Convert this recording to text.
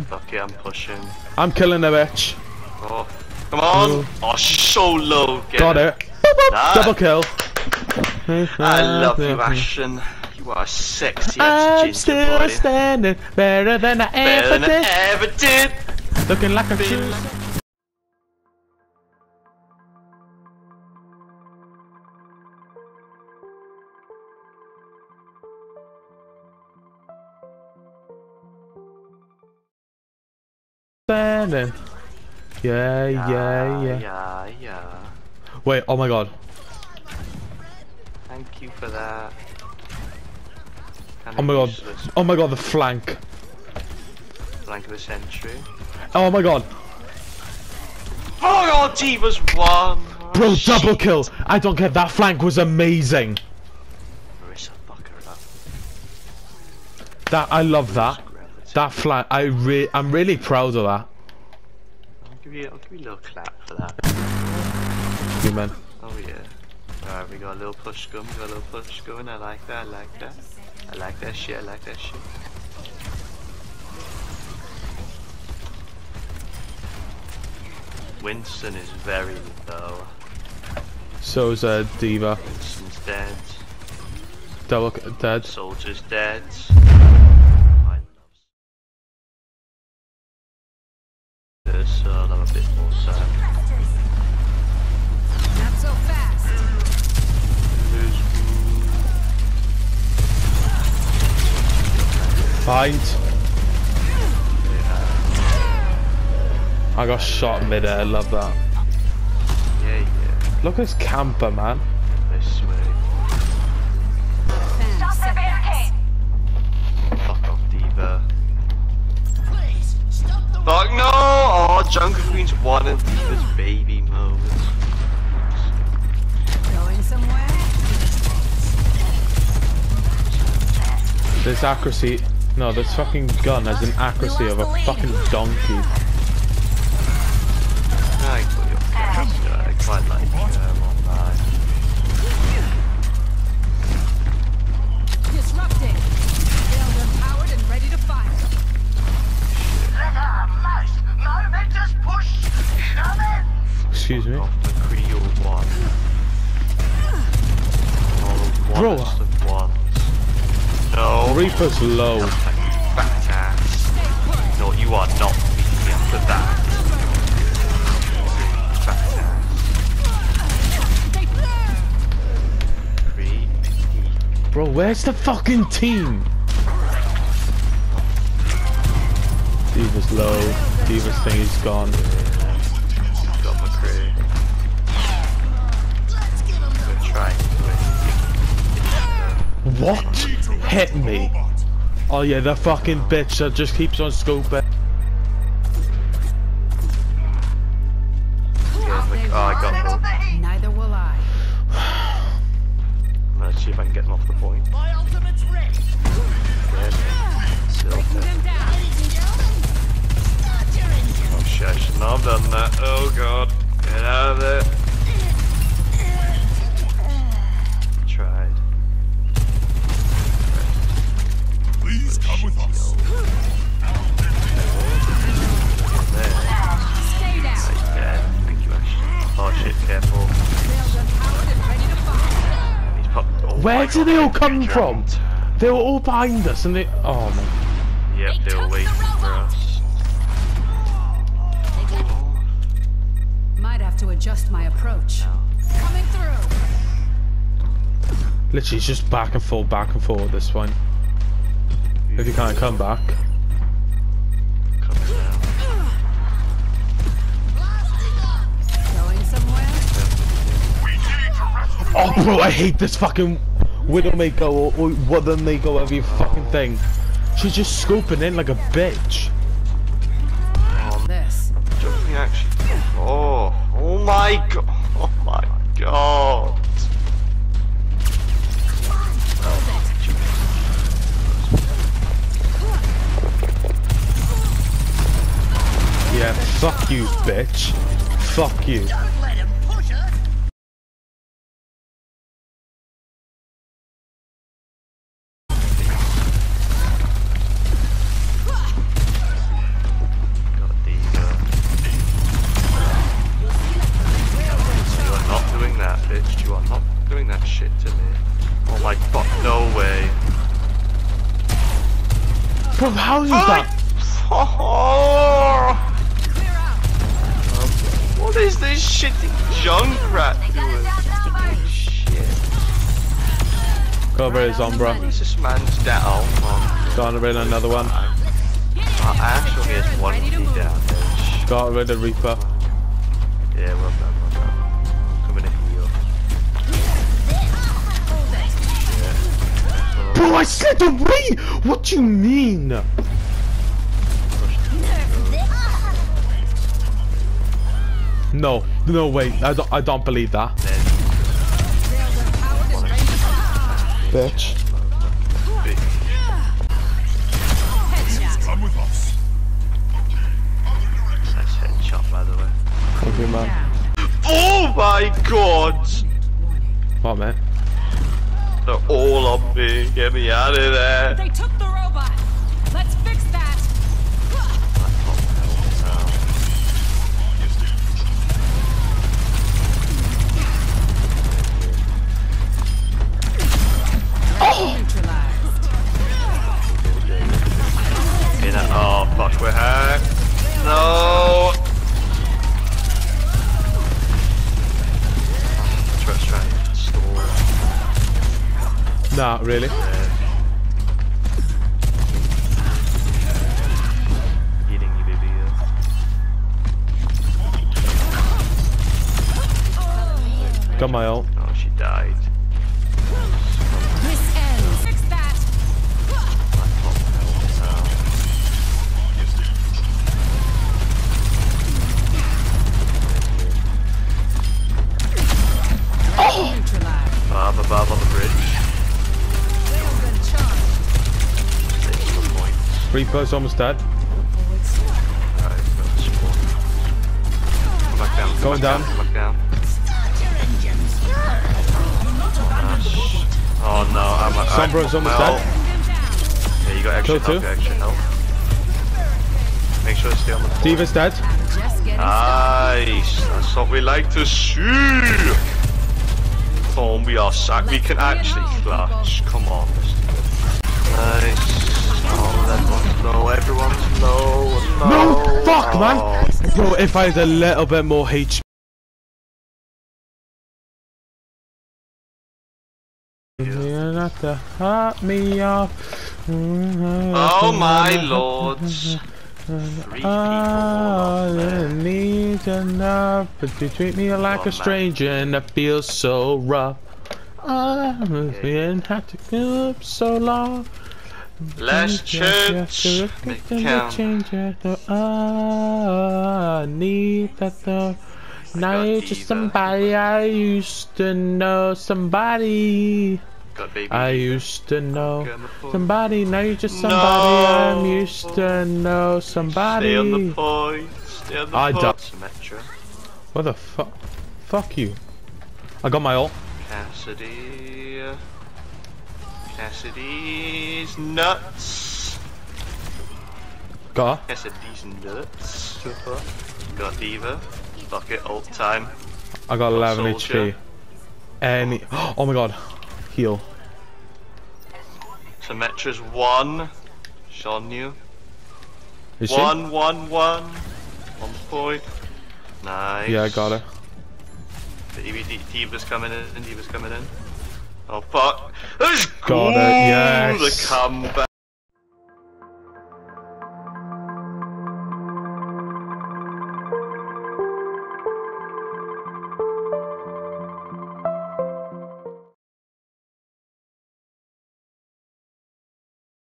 Fuck it, I'm pushing. I'm killing the bitch. Oh, come on! Oh, she's so low. Get Got it. Nice. Double kill. I love you, Ashton. You are sexy I'm still boy. standing better than I Better ever than did. I ever did. Looking like a Standing. Yeah, yeah, yeah. Yeah, yeah. Wait, oh my god. Thank you for that. Oh my god. Oh my god, the flank. Flank of the century. Oh my god. Oh god, D.Va's won! Oh, Bro, shit. double kill. I don't care. That flank was amazing. Marissa, fuck her up. That I love that. That flank. I re I'm really proud of that. I'll give you, I'll give you a little clap for that. You man. Oh yeah. Alright, we got a little push going, we got a little push going. I like that, I like that. I like that shit, I like that shit. Winston is very low. So's uh, D.Va. Winston's dead. Double dead. Soldier's dead. Have a bit more time. Not so fast. Who's Find. I got shot mid-air. I love that. Yeah, yeah. Look at this camper, man. This way. Fan setbacks. Fuck off, D.Va. Fuck no! Oh, Jungle Queen's one of D.Va's baby modes. Going somewhere? This accuracy. No, this fucking gun has an accuracy of a fucking donkey. Ones. No. Reaper's low. Fat ass. No, you are not beating me after that. Fat ass. Creepy. Bro, where's the fucking team? D.Va's low. D.Va's thing is gone. Got McCree. We're What? Hit me. Oh yeah, the fucking bitch that just keeps on scoping. Oh, I got hooked. Neither will I. Let's see if I can get them off the point. My ultimate's ready. Yeah. Still dead. Oh shit, I should not have done that. Oh god. Get out of there. Where my did they all come from? They were all behind us and they. Oh man. Yep, they were waiting for us. Might have to adjust my approach. Coming through. Literally, it's just back and forth, back and forth at this point. If you can't come back. Oh, bro, I hate this fucking Widowmaker or, or Withermaker, whatever you fucking thing. She's just scooping in like a bitch. This. Jumping actually. Oh, oh my god. Oh my god. Yeah, fuck you, bitch. Fuck you. Bro, how is Oh, that? Oh, Clear what is this shitty junk rat doing? Shit. Cover his on, bro. Where's this man's down? Got rid of another one. oh, actually, has one Ready to key move. damage. Got rid of Reaper. Yeah, well done. Bro, I slid away! What do you mean? No, no way. I don't, I don't believe that. Rails of power is ready to fly. Bitch. Big. Headshot. Come with us. Nice headshot, by the way. Thank you, man. Oh my god! What, mate? They're all on me. Get me out of there. Nah, really? Got my ult. Oh, she died. Reaper's almost dead. Alright, got the spawn. Come back down. Going down. Down. Oh no, I'm a. Sombra's almost well, dead. Bring them down. Yeah, you got extra Kill health, two. you got extra health. Make sure to stay on the floor. D.Va's dead. I'm just getting. Nice, that's what we like to see. Oh, we are sacked. We can actually clutch. Come on, fuck, man. Bro, if I had a little bit more HP. You're not to hurt me off. Oh my lords. Three people All on it there. needs enough, but you treat me like Oh, a man. stranger and that feels so rough. I'm being had to go up so long. Last chance. Make count. Change ah, need that though. Now you're just Diva. somebody I used to know. Somebody I used to know. Get on the point. Somebody, now you're just somebody no. I'm used to know. Somebody. Stay on the point. Stay on the I point. don't- Symmetra. What the fuck? Fuck you. I got my ult. Cassidy. Cassidy's nuts. Got her. Cassidy's nuts. Got D.Va. Fuck it, ult time. I got 11 soldier. HP. Any. Oh my god. Heal. Symmetra's one. Shon you. Is she? One, one, one. One point. Nice. Yeah, I got her. The EVD D.Va's coming in. D.Va's coming in. Oh fuck. Let's Got go. it, yes. The comeback.